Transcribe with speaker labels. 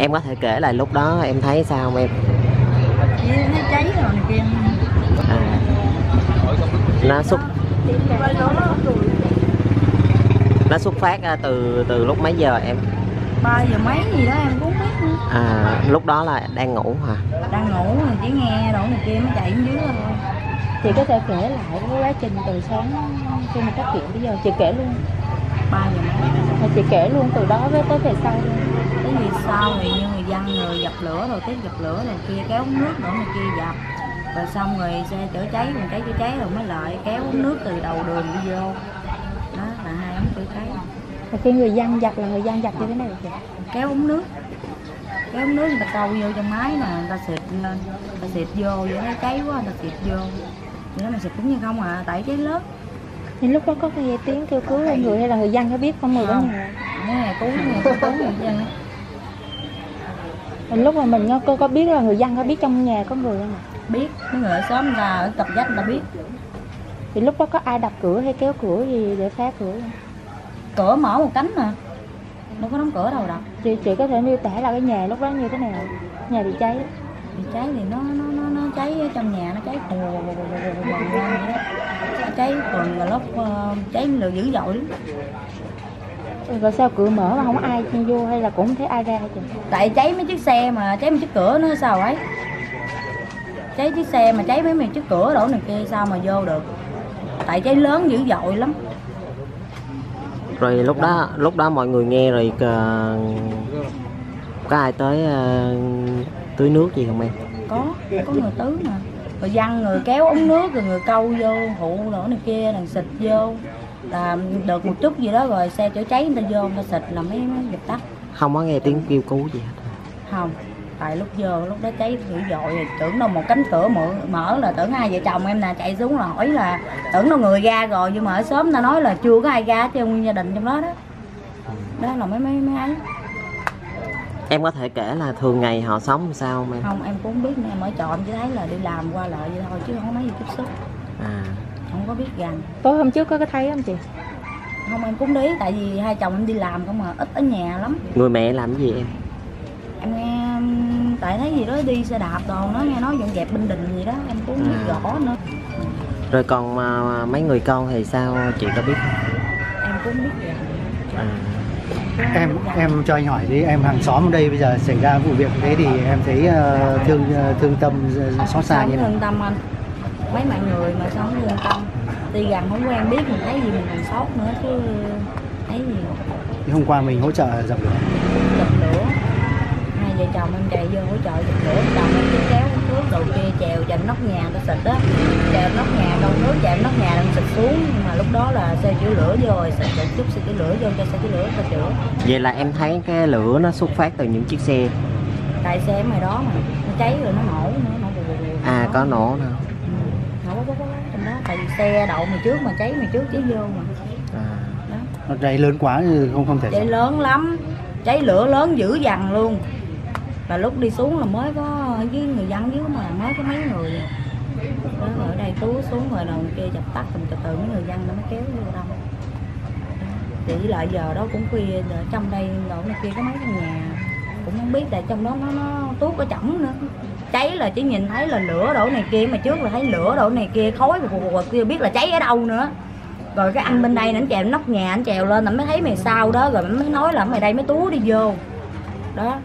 Speaker 1: em có thể kể lại lúc đó em thấy sao không em?
Speaker 2: Chị nó cháy rồi này kia.
Speaker 1: À. Nó xuất nó xuất phát ra từ từ lúc mấy giờ em?
Speaker 2: Ba giờ mấy gì đó em cũng biết nữa.
Speaker 1: À lúc đó là đang ngủ hả?
Speaker 2: Đang ngủ rồi chỉ nghe đồ này kia mới chạy dưới thôi.
Speaker 3: Chị có thể kể lại cái quá trình từ sáng khi mà phát hiện bây giờ chị kể luôn.
Speaker 2: Ba giờ mấy.
Speaker 3: Mà chị kể luôn từ đó với tới về sau luôn
Speaker 2: tới vì sau thì như người dân rồi dập lửa rồi tiếp dập lửa rồi kia kéo ống nước rồi này kia dập. Rồi xong rồi xe chữa cháy còn cháy chữa cháy rồi mới lại kéo ống nước từ đầu đường đi vô. Đó là hai ống chữa cháy.
Speaker 3: Và khi người dân giặt là người dân giặt như thế nào chị?
Speaker 2: Kéo ống nước. Kéo ống nước người ta câu vô trong máy mà người ta xịt lên người ta xịt vô vậy thấy cháy quá người ta xịt vô. Vậy đó mà xịt cũng như không à tại cháy lớn
Speaker 3: nhưng lúc đó có nghe tiếng kêu cứu lên người hay là người dân có biết không? Người
Speaker 2: Không.
Speaker 3: nhà?
Speaker 2: Mấy ngày cứu người cứu người dân.
Speaker 3: Mình lúc mà mình có, có biết là người dân có biết trong nhà có người không ạ?
Speaker 2: biết mấy người ở xóm ta ở tập người ta biết
Speaker 3: thì lúc đó có ai đập cửa hay kéo cửa gì để phá cửa không?
Speaker 2: cửa mở một cánh mà đâu có đóng cửa đâu đâu
Speaker 3: chị chị có thể miêu tả là cái nhà lúc đó như thế nào nhà bị cháy
Speaker 2: thì cháy thì nó nó nó, nó cháy ở trong nhà nó cháy nó cháy phần là ờ, cháy lửa dữ dội lắm
Speaker 3: rồi sao cửa mở mà không có ai vô hay là cũng không thấy ai ra hả chị?
Speaker 2: Tại cháy mấy chiếc xe mà cháy mấy chiếc cửa nữa sao ấy? Cháy chiếc xe mà cháy mấy mấy chiếc cửa đổ này kia sao mà vô được? Tại cháy lớn dữ dội lắm.
Speaker 1: Rồi lúc đó lúc đó mọi người nghe rồi ờ, có ai tới ờ, tưới nước gì không em?
Speaker 2: Có có người tứ mà. Rồi dân người kéo ống nước rồi người câu vô hụ đổ này kia đằng xịt vô là được một chút gì đó rồi xe chữa cháy người ta vô người ta xịt là mới, mới dập tắt.
Speaker 1: Không có nghe tiếng kêu cứu gì hết.
Speaker 2: Không tại lúc vô lúc đó cháy dữ dội rồi. Tưởng đâu một cánh cửa mở, mở là tưởng hai vợ chồng em nè chạy xuống là hỏi là tưởng đâu người ra rồi nhưng mà ở sớm ta nói là chưa có ai ra trơn nguyên gia đình trong đó đó. Đó là mấy mấy mấy ấy.
Speaker 1: Em có thể kể là thường ngày họ sống làm sao không em
Speaker 2: không em cũng không biết nữa em ở trọ em chỉ thấy là đi làm qua lại vậy thôi chứ không có mấy gì tiếp xúc.
Speaker 1: À
Speaker 2: có biết gần
Speaker 3: tối hôm trước có có thấy không chị?
Speaker 2: Không em cũng ý tại vì hai chồng em đi làm không mà ít ở nhà lắm.
Speaker 1: Người mẹ làm cái gì em?
Speaker 2: Em nghe tại thấy gì đó đi xe đạp đồ nó nghe nói dọn dẹp bình định gì đó em cũng không biết
Speaker 1: À.
Speaker 2: rõ nữa.
Speaker 1: Rồi còn à, mấy người con thì sao chị có biết không?
Speaker 2: em cũng không biết gì
Speaker 1: à,
Speaker 4: em em cho anh hỏi đi em hàng xóm ở đây bây giờ xảy ra vụ việc thế thì em thấy ờ, thương ờ, thương tâm ờ, xót xa như nào?
Speaker 2: thương tâm anh. Mấy bạn người mà sao không thương tâm đi gần không quen biết mình thấy gì mình còn sót nữa chứ thấy gì
Speaker 4: thì hôm qua mình hỗ trợ dập lửa.
Speaker 2: Dập lửa. Hai vợ chồng em chạy vô hỗ trợ dập lửa. Chồng em cứ kéo nước đầu kia chèo chèm nóc nhà ta xịt á. Chèo nóc nhà đâu nước chèo nóc nhà đang xịt xuống. Nhưng mà lúc đó là xe chữa lửa vô rồi xịt một chút xe chữa lửa vô cho xe chữa lửa ta chữa.
Speaker 1: Vậy là em thấy cái lửa nó xuất phát từ những chiếc xe.
Speaker 2: Tại xe ngoài đó mà nó cháy rồi nó nổ nữa nổ bù bù bù.
Speaker 1: À có nổ nữa
Speaker 2: nổ bốc bốc trong đó tại vì xe đậu mày trước mà cháy mày trước cháy vô mà.
Speaker 1: À,
Speaker 2: đó.
Speaker 4: Nó cháy lớn quá không không thể
Speaker 2: cháy lớn lắm. Cháy lửa lớn dữ dằn luôn. Là lúc đi xuống là mới có với người dân dưới mà mới có mấy người. Đó rồi ở đây tú xuống rồi đầu kia dập tắt từ từ mấy người dân nó mới kéo vô đâu. Với lại giờ đó cũng khuya giờ trong đây đồ này kia có mấy căn nhà. Cũng không biết tại trong đó nó nó tuốt có chỏng nữa cháy là chỉ nhìn thấy là lửa đổ này kia, mà trước là thấy lửa đổ này kia, khói và kia, biết là cháy ở đâu nữa. Rồi cái anh bên đây ảnh trèo nóc nhà anh trèo lên, ảnh mới thấy mày sao đó, rồi ảnh mới nói là mày đây mới tú đi vô. Đó.